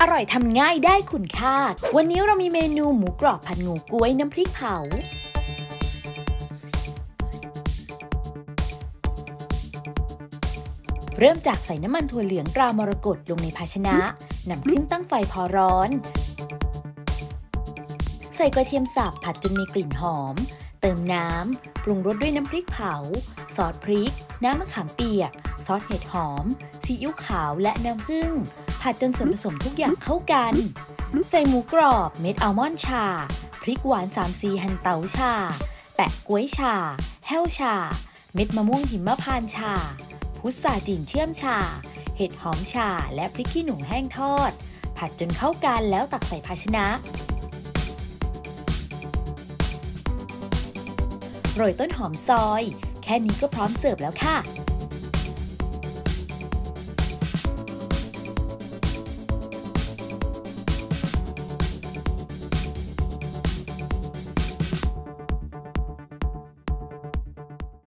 อร่อยทำง่ายได้คุณค่า วันนี้เรามีเมนูหมูกรอบผัดงูกล้วยน้ำพริกเผาเริ่มจากใส่น้ำมันถั่วเหลืองตรามรกตลงในภาชนะนำขึ้นตั้งไฟพอร้อน ใส่กระเทียมสับผัดจนมีกลิ่นหอม เติมน้ำ ปรุงรสด้วยน้ำพริกเผา ซอสพริก น้ำมะขามเปียก ซอสเห็ดหอม ซีอิ๊วขาวและน้ำผึ้ง ผัดจนส่วนผสมทุกอย่างเข้ากัน ใส่หมูกรอบ เม็ดอัลมอนด์ชา พริกหวานสามสีหั่นเตาชา แปะกล้วยชา แห้วชา เม็ดมะม่วงหิมพานต์ชา พุทราจีนเชื่อมชา เห็ดหอมชา และพริกขี้หนูแห้งทอด ผัดจนเข้ากันแล้วตักใส่ภาชนะโรยต้นหอมซอย แค่นี้ก็พร้อมเสิร์ฟแล้วค่ะ